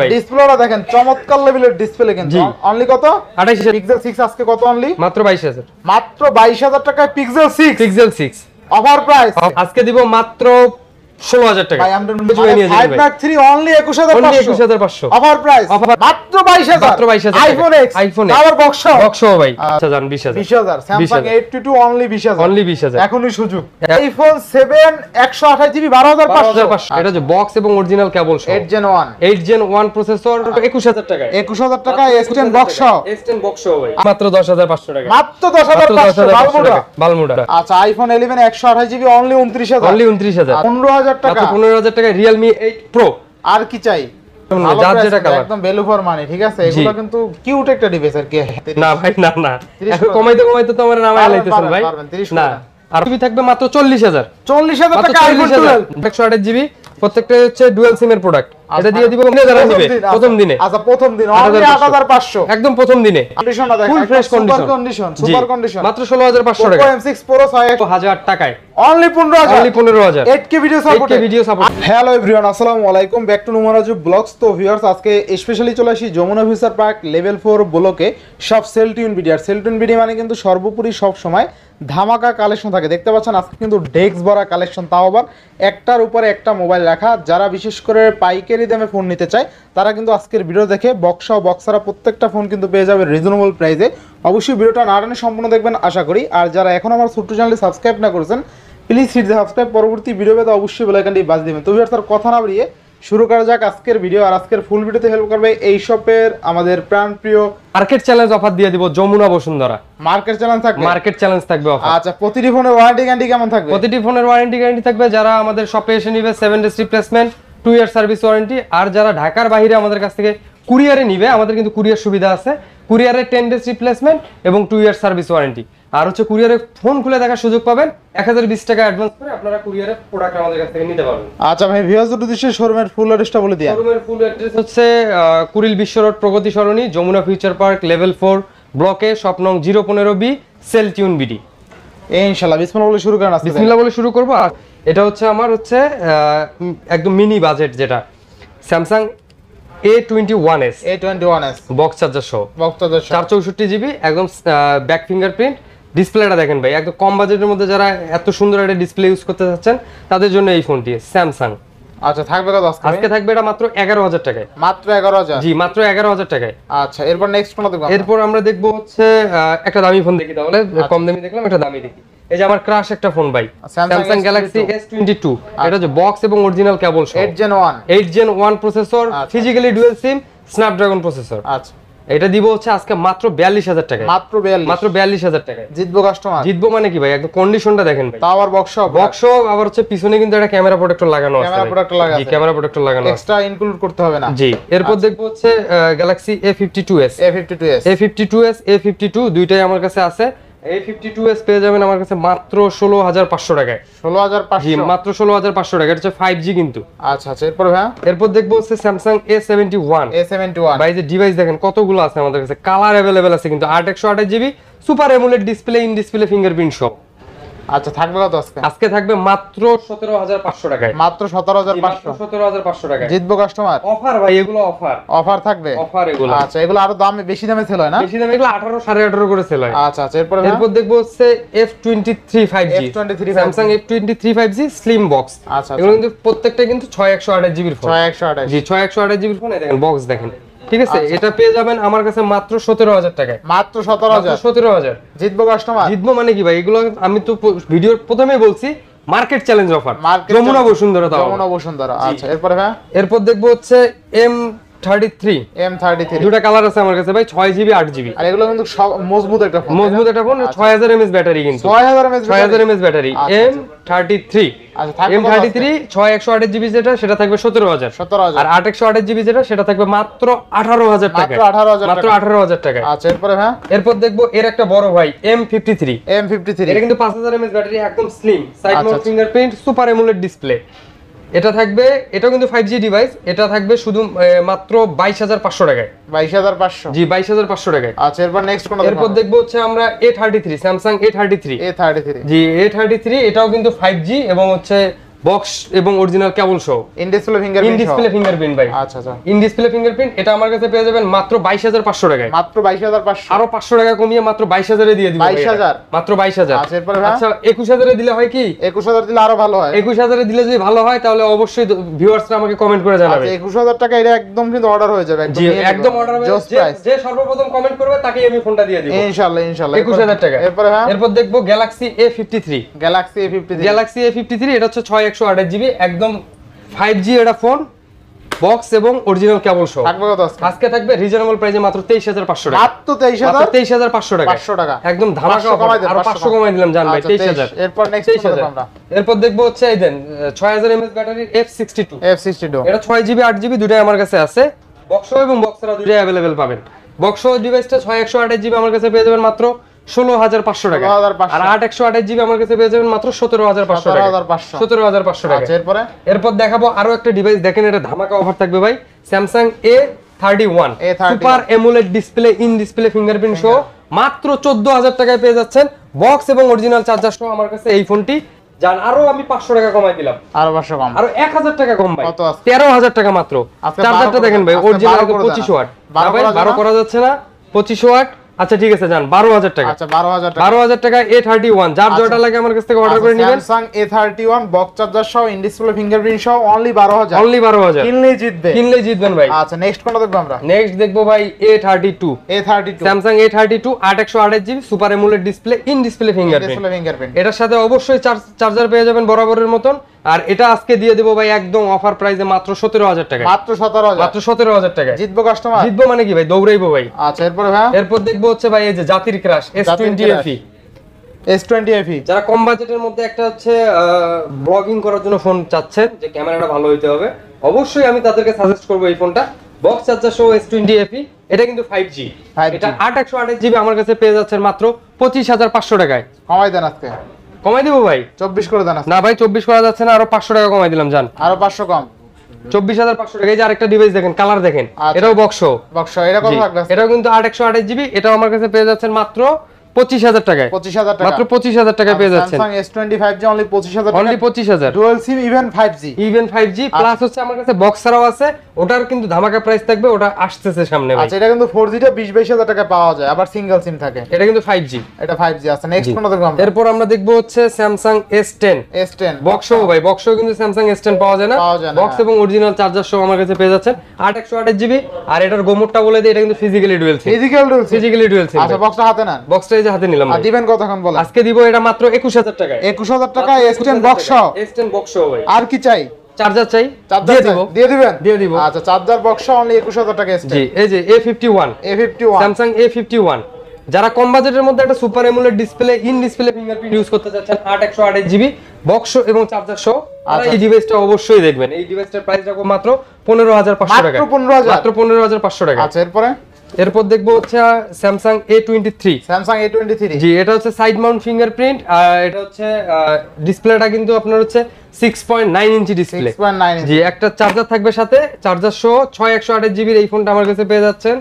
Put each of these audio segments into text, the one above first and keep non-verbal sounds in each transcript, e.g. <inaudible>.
ভাই ডিসপ্লেটা দেখেন চমৎকার লেভেলের ডিসপ্লে কিন্তু। অনলি কত? আঠাইশ হাজার। পিক্সেল 6 আজকে কত অনলি মাত্র বাইশ হাজার। মাত্র 22000 টাকায় Pixel 6 Pixel six offer price আজকে দিব মাত্র ষোলো হাজার টাকা। ভাই আমরা কিছু নিয়ে যাবেন 5 ভাই মার্ক 3 অনলি 21500 অনলি একুশ হাজার পাঁচশো। অফার প্রাইস Offer- মাত্র 22000 মাত্র 22,000 আইফোন এক্স iPhone X। আবার বক্স বক্স ভাই। আচ্ছা যান বিশ হাজার। 20000 স্যামসাং 20,000 82 অনলি 20000 অনলি বিশ হাজার। এখনই সুযোগ। এক- আইফোন 7 128 জিবি 12500 পাঁচশো। এটা যে বক্স এবং original cable 8 gen 1 eight gen one processor একুশ হাজার টাকায়। 21000 টাকা এক্সটেন্ড বক্স এক্সটেন্ড বক্স ভাই। মাত্র দশ হাজার পাঁচশো টাকা মাত্র মাত্র দশ হাজার পাঁচশো বালমুডা। বালমুডা। আচ্ছা আইফোন 11 128 জিবি অনলি 29000 অনলি উনত্রিশ হাজার 15000 টাকা। পনেরো হাজার টাকা রিয়েলমি এইট প্রো আর কি চাই? একদম ভ্যালু ফর মানি ঠিক আছে? এগুলো কিন্তু কিউট একটা ডিভাইস আর কি। না ভাই না না। 30 এখন করে। কমাইতে কমাইতে তো আমার লাইতেছেন ভাই। না আর টিভি থাকবে মাত্র চল্লিশ হাজার। 40000 টাকা আইফোন চল্লিশ হাজার। 12 একশো আঠাশ জিবি প্রত্যেকটা হচ্ছে ডুয়াল সিম এর প্রোডাক্ট এটা দিয়ে দিব নেবে প্রথম দিনে আচ্ছা প্রথম দিন। 8500 8500 একদম প্রথম দিনে। কন্ডিশনটা দেখেন full fresh super condition super condition মাত্র ষোলো হাজার পাঁচশো টাকা। Oppo M6 Pro 6 হাজার টাকায়। অনলি 15000 অনলি পনেরো হাজার। 8K video support eight K video support hello everyone আসসালামু আলাইকুম। ব্যাক টু নুমারাজু ব্লগস তো ভিউয়ার্স আজকে স্পেশালি চলে আসি Jamuna future park level four ব্লকে। সব সেল টিউন ভিডিও আর সেল টিউন ভিডিও মানে কিন্তু সর্বোপরি সব সময় ধামাকা কালেকশন থাকে। দেখতে পাচ্ছেন আজকে কিন্তু ডেস্ক ভরা কালেকশন তাও আবার একটার উপরে একটা মোবাইল রাখা। যারা বিশেষ করে পাইকারি দামে ফোন নিতে চায় তারা কিন্তু আজকের ভিডিও দেখে বক্সা ও বক্সারা প্রত্যেকটা ফোন কিন্তু পেয়ে যাবে রিজনেবল প্রাইসে অবশ্যই ভিডিওটা না টানে সম্পূর্ণ দেখবেন আশা করি। আর যারা এখন আমার ছোট্ট চ্যানেলে সাবস্ক্রাইব না করেছেন প্লিজ হিট দ্য সাবস্ক্রাইব পরবর্তী ভিডিও পেতে অবশ্যই বেলাইকানটি বাজ দিবেন। তো ভিউয়ার্স তার কথা না বাড়িয়ে শুরু করা যাক আজকের ভিডিও আর আজকের ফুল ভিডিওতে হেল্প করবে এই শপের আমাদের প্রাণপ্রিয় মার্কেট চ্যালেঞ্জ অফার দিয়ে দিব যমুনা বসুন্ধরা। মার্কেট চ্যানেল থাকবে? মার্কেট চ্যালেঞ্জ থাকবে অফার আচ্ছা প্রতিটি ফোনের ওয়ারেন্টি গ্যারান্টি কেমন থাকবে? প্রতিটি ফোনের ওয়ারেন্টি গ্যারান্টি থাকবে যারা আমাদের শপে এসে নিবে seven days replacement two year service warranty আর যারা ঢাকার বাইরে আমাদের কাছ থেকে কুরিয়ারে নিবে আমাদের কিন্তু কুরিয়ার সুবিধা আছে। কুরিয়ারে টেন ডেজ রিপ্লেসমেন্ট এবং টু ইয়ার সার্ভিস ওয়ারেন্টি আর হচ্ছে কুরিয়ারে ফোন খুলে দেখার সুযোগ পাবেন এক হাজার বিশ টাকা অ্যাডভান্স করে আপনারা কুরিয়ারে প্রোডাক্ট আমাদের কাছ থেকে নিতে পারবেন। আচ্ছা ভাই ভিউয়ার্স উদ্দেশ্যে শোরুমের ফুল অ্যাড্রেসটা বলে দিন শোরুমের ফুল অ্যাড্রেস হচ্ছে Kuril Bishwa road Pragati Sarani Jamuna future park level four ব্লকে শপ নং জিরো পনেরো বি সেল টিউন বিডি ইনশাআল্লাহ বিসমিল্লাহ বলে শুরু করেন বিসমিল্লাহ বলে শুরু করব। আর এটা হচ্ছে আমার হচ্ছে একদম মিনি বাজেট যেটা। Samsung A twenty one S A21s box charger সহ। বক্তাদের চার চৌষট্টি জিবি একদম ব্যাক ফিঙ্গারপ্রিন্ট ডিসপ্লেটা দেখেন ভাই একদম কম বাজেটের মধ্যে যারা এত সুন্দর একটা ডিসপ্লে ইউজ করতে চাচ্ছেন তাদের জন্য এই ফোনটি স্যামসাং আচ্ছা থাকবে কত আজকে? আজকে থাকবে এটা মাত্র এগারো হাজার টাকায়। মাত্র 11000 জি মাত্র এগারো হাজার টাকায়। আচ্ছা এরপর নেক্সট কোন দেখব এরপর আমরা দেখব হচ্ছে একটা দামি ফোন দেখি তাহলে কম দামি দেখলাম একটা দামি দেখি। এই যে আমার ক্রাশ একটা ফোন ভাই Samsung Galaxy S twenty two এটা যে বক্স এবং original cable 8 gen 1 8 gen one processor আচ্ছা। Physically dual SIM Snapdragon processor আচ্ছা। এটা দিব হচ্ছে আজকে মাত্র বিয়াল্লিশ হাজার টাকা মাত্র 42 মাত্র বিয়াল্লিশ হাজার টাকা জিতবো কাস্টমার জিতবো মানে কি ভাই? একদম কন্ডিশনটা দেখেন ভাই। আবার বক্স বক্স আবার হচ্ছে পিছনে কিন্তু একটা ক্যামেরা প্রোটেক্টর লাগানো আছে জি ক্যামেরা প্রোটেক্টর লাগানো এক্সট্রা ইনক্লুড করতে হবে না। জি এরপর দেখব হচ্ছে Galaxy A fifty two S A52s A fifty two S A fifty two দুইটাই আমার কাছে আছে। এ ফিফটি টু এস পেয়ে যাবেন আমার কাছে মাত্র ষোলো হাজার পাঁচশো টাকায়। জি 16500 মাত্র ষোলো হাজার পাঁচশো টাকা এটা হচ্ছে ফাইভ জি কিন্তু। আচ্ছা আচ্ছা এরপর হ্যাঁ এরপর দেখব হচ্ছে স্যামসাং এ সেভেন্টি ওয়ান A71 ভাই যে ডিভাইস দেখেন কতগুলো আছে আমাদের কাছে। কালার অ্যাভেলেবেল আছে কিন্তু আট একশো আঠাশ GB super AMOLED display in display fingerprint সব। আচ্ছা থাকবে কত আজকে? আজকে থাকবে মাত্র সতেরো হাজার পাঁচশো টাকায়। মাত্র 17500 সতেরো হাজার পাঁচশো টাকায়। জিতবো কাস্টমার অফার ভাই এগুলো অফার অফার থাকবে? অফার এগুলো। আচ্ছা এগুলো আরও দামে বেশি দামে ছিল না? বেশি দামে এগুলো আঠারো সাড়ে আঠারো করে সেল হয়। আচ্ছা আচ্ছা এরপর এরপর দেখব হচ্ছে F twenty three five G F23 5G Samsung three five G slim box আচ্ছা এগুলো কিন্তু প্রত্যেকটা কিন্তু ছয় একশো আঠাশ জিবির ফোন 6128 জি ছয় একশো আঠাশ জিবির ফোন এই দেখেন বক্স দেখেন। ঠিক আছে? আচ্ছা। এটা পেয়ে যাবেন আমার কাছে মাত্র সতেরো হাজার টাকায়। মাত্র 17000 সতেরো হাজার? জিতবো কাস্টমার জিতবো মানে কি ভাই? এগুলো আমি তো ভিডিওর প্রথমেই বলছি market challenge offer Jamuna Bashundhara Jamuna Bashundhara আচ্ছা এরপর হ্যাঁ? এরপর দেখব হচ্ছে এম থার্টি থ্রি M33 দুটা কালার আছে আমার কাছে ভাই ছয় জিবি আট জিবি আর এগুলো কিন্তু মজবুত একটা ফোন মজবুত একটা ফোন ছয় হাজার এমএস ব্যাটারি কিন্তু। 6000 mAh ছয় হাজার এমএস ব্যাটারি আচ্ছা, এম থার্টি থ্রি আচ্ছা এম থার্টি থ্রি ছয় একশো আঠাশ জিবি যেটা সেটা থাকবে সতেরো হাজার। 17000 আর আট একশো আঠাশ জিবি যেটা সেটা থাকবে মাত্র আঠারো হাজার টাকা মাত্র 18000 মাত্র আঠারো হাজার টাকা আচ্ছা এরপরে ভাই এরপর দেখব এর একটা বড় ভাই এম ফিফটি থ্রি M53 এটা কিন্তু পাঁচ হাজার এমএস ব্যাটারি একদম স্লিম সাইড আচ্ছা, মাউন্ট আচ্ছা। ফিঙ্গারপ্রিন্ট সুপার এমুলেট ডিসপ্লে এটা থাকবে এটা কিন্তু ফাইভ জি ডিভাইস এটা থাকবে শুধু মাত্র বাইশ হাজার পাঁচশো টাকায়। 22500 জি বাইশ হাজার পাঁচশো টাকায়। আচ্ছা এরপর নেক্সট কোন এরপর দেখব? হচ্ছে আমরা A thirty three Samsung A thirty three A33 G A thirty three এটাও কিন্তু ফাইভ জি এবং হচ্ছে বক্স এবং অরিজিনাল কেবল সহ। In display in fingerprint display fingerprint ভাই। আচ্ছা আচ্ছা। ইন ডিসপ্লে ফিঙ্গারপ্রিন্ট এটা আমার কাছে পেয়ে যাবেন মাত্র বাইশ হাজার পাঁচশো টাকায়। মাত্র বাইশ হাজার পাঁচশো। আরও পাঁচশো টাকা কমিয়ে মাত্র বাইশ হাজারে দিয়ে দিব 22,000? মাত্র বাইশ হাজার। আচ্ছা, এরপরে আচ্ছা একুশ হাজারে দিলে হয় কি? একুশ হাজার দিলে আরও ভালো হয়। একুশ হাজারে দিলে যদি ভালো হয় তাহলে অবশ্যই ভিউয়ার্সরা আমাকে কমেন্ট করে জানাবে। আচ্ছা একুশ হাজার টাকা এটা একদম কিন্তু অর্ডার হয়ে যাবে জি একদম অর্ডার হবে জোস যে- সর্বপ্রথম কমেন্ট করবে তাকেই আমি ফোনটা দিয়ে দিব। ইনশাআল্লাহ ইনশাআল্লাহ। একুশ হাজার টাকা। এরপরে হ্যাঁ এরপর দেখব Galaxy A fifty three Galaxy A fifty Galaxy A fifty three এটা হচ্ছে ছয় একশো আঠাশ জিবি একদম ফাইভ জি এটা ফোন বক্স এবং অরিজিনাল কেবল সহ। আজকে? থাকবে রিজনেবল প্রাইসে মাত্র তেইশ হাজার পাঁচশো টাকা। মাত্র তেইশ মাত্র হাজার তেইশ হাজার পাঁচশো টাকা। পাঁচশো টাকা। একদম ধামাকা 500 আরও 500 পাঁচশো কমাই দিলাম জান ভাই আচ্ছা, তেইশ হাজার। এরপর নেক্সট তেইশ হাজার। আমরা। এরপর দেখব হচ্ছে এই দেন ছয় হাজার এমএস ব্যাটারির F sixty two F sixty two এটা ছয় জিবি আট জিবি দুটাই আমার কাছে আছে। বক্স এবং বক্সরা দুটাই অ্যাভেলেবেল পাবেন। বক্স ডিভাইসটা ছয় একশো আঠাশ জিবি আমার কাছে পেয়ে যাবেন মাত্র। ষোলো হাজার পাঁচশো টাকা। আর আট একশো আঠাশ জিবি আমার কাছে পেয়ে যাবেন মাত্র সতেরো হাজার পাঁচশো টাকা। সতেরো হাজার পাঁচশো। টাকা আচ্ছা এরপরে? এরপর দেখাবো আরও একটা ডিভাইস দেখেন এটা ধামাকা অফার থাকবে ভাই। Samsung A thirty one super AMOLED display in display fingerprint সহ মাত্র চোদ্দ হাজার টাকায় পেয়ে যাচ্ছেন বক্স এবং অরিজিনাল চার্জার সহ আমার কাছে এই ফোনটি যান আরও আমি পাঁচশো টাকা কমাই দিলাম। আরও পাঁচশো কম। আরও এক হাজার টাকা কম ভাই। তেরো হাজার টাকা মাত্র। চার্জারটা দেখেন ভাই অরিজিনাল পঁচিশ। ওয়াট। 12 করা বারো করা যাচ্ছে না। পঁচিশ ওয়াট। আচ্ছা ঠিক আছে যান বারো হাজার টাকা। আচ্ছা বারো হাজার টাকা। বারো হাজার টাকা এ থার্টি ওয়ান যার আচ্ছা। যেটা লাগে আমার কাছ থেকে অর্ডার করে নেবেন। Samsung A thirty one box charger সহ ইন ডিসপ্লে ফিঙ্গারপ্রিন্ট সহ অনলি হাজার। অনলি বারো হাজার। কিনলেই জিতবে। কিনলেই জিতবেন ভাই। আচ্ছা নেক্সট কোনটা দেখব আমরা? নেক্সট দেখব ভাই A thirty two A thirty two Samsung A thirty two আট একশো super AMOLED display in display fingerprint display fingerprint এটার সাথে অবশ্যই চার্জার পেয়ে যাবেন বরাবরের মতন। আর এটা আজকে দিয়ে দেবো ভাই একদম অফার প্রাইসে মাত্র সতেরো হাজার টাকা মাত্র সতেরো হাজার। মাত্র সতেরো হাজার টাকা জিতবো কাস্টমার জিতবো মানে কি ভাই? দৌড়াইবো ভাই। আচ্ছা এরপরে ভাই? এরপর দেখব হচ্ছে ভাই এই যে জাতির ক্রাশ এস জাতির twenty crush। FE S twenty FE যারা কম বাজেটের মধ্যে একটা হচ্ছে ব্লগিং করার জন্য ফোন চাচ্ছেন যে ক্যামেরাটা ভালো হইতে হবে অবশ্যই আমি তাদেরকে সাজেস্ট করব এই ফোনটা বক্স চার্জার সহ এস টোয়েন্টি এফি এটা কিন্তু ফাইভ জি 5G এটা আট একশো আঠাশ জিবি আমার কাছে পেয়ে যাচ্ছেন মাত্র পঁচিশ হাজার পাঁচশো টাকায়। কমাই দেন আজকে। কমাই দিব ভাই? চব্বিশ করে দেন না ভাই চব্বিশ করা যাচ্ছে না আরও পাঁচশো টাকা কমাই দিলাম জান আরও পাঁচশো কম। চব্বিশ হাজার পাঁচশো টাকা। এই যে আরেকটা ডিভাইস দেখেন কালার দেখেন। আচ্ছা। এটাও বক্স বক্স এটা কত থাকবে এটাও কিন্তু আট একশো আঠাশ জিবি এটাও আমার কাছে পেয়ে যাচ্ছেন মাত্র পঁচিশ হাজার টাকায়। পঁচিশ হাজার টাকা। মাত্র পঁচিশ হাজার টাকায় পেয়ে যাচ্ছেন। Samsung S twenty five G only পঁচিশ হাজার অনলি পঁচিশ হাজার। Dual SIM even five G even five G plus হচ্ছে আমার কাছে বক্স ছাড়াও আছে। ওটার কিন্তু ধামাকা প্রাইস থাকবে ওটা আসতেছে সামনে আচ্ছা এটা কিন্তু ফোর জিটা বিশ বাইশ হাজার টাকা পাওয়া যায় আবার সিঙ্গেল সিম থাকে। এটা কিন্তু ফাইভ জি এটা ফাইভ জি। আছে নেক্সট দেখব এরপর আমরা দেখব হচ্ছে Samsung S ten S ten box ভাই বক্স কিন্তু স্যামসাং এস টেন পাওয়া যায় না। না, বক্স। এবং অরিজিনাল চার্জার সহ আমার কাছে পেয়ে যাচ্ছেন। আট একশো আঠাশ জিবি আর এটার গোমরটা বলে দিই এটা কিন্তু physically dual SIM physical dual physically dual SIM আচ্ছা বক্সটা হাতে নেন। বক্সটা হাতে নিলাম আর দিবেন কতক্ষণ বলেন? আজকে দিব এটা মাত্র একুশ হাজার টাকায়। একুশ হাজার টাকা S ten box S ten box ভাই। আর কি চাই? চার্জার চাই? দিয়ে দিব। দিয়ে দিবেন? দিয়ে দিব। আচ্ছা চার্জার বক্স অনলি একুশ হাজার টাকা এস জি এই যে A fifty one A fifty one Samsung A fifty one যারা কম বাজেটের মধ্যে একটা super AMOLED display in display fingerprint use করতে চাচ্ছেন আট একশো আঠাশ জিবি বক্স এবং চার্জার সহ আচ্ছা। এই ডিভাইসটা অবশ্যই দেখবেন। এই ডিভাইসটার প্রাইস রাখব মাত্র পনেরো হাজার পাঁচশো টাকা মাত্র 15,000? মাত্র পনেরো হাজার পাঁচশো টাকা আচ্ছা এরপরে? এরপর দেখব হচ্ছে Samsung A twenty three Samsung A twenty three G এটা হচ্ছে সাইড মাউন্ট ফিঙ্গারপ্রিন্ট আর এটা হচ্ছে ডিসপ্লেটা কিন্তু আপনার হচ্ছে six point nine inch display জি একটা চার্জার থাকবে সাথে চার্জার সহ ছয় একশো আঠাশ জিবির এই ফোনটা আমার কাছে পেয়ে যাচ্ছেন।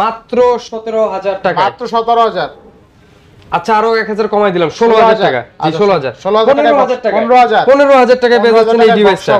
মাত্র সতেরো হাজার টাকা মাত্র সতেরো হাজার। আচ্ছা আরও এক হাজার কমাই দিলাম ষোলো হাজার টাকা। জি আচ্ছা, ষোলো হাজার। 16,000 পনেরো টাকা হাজার টাকা পনেরো হাজার। পনেরো টাকা পেয়ে যাচ্ছেন এই টাকায় ডিভাইসটা?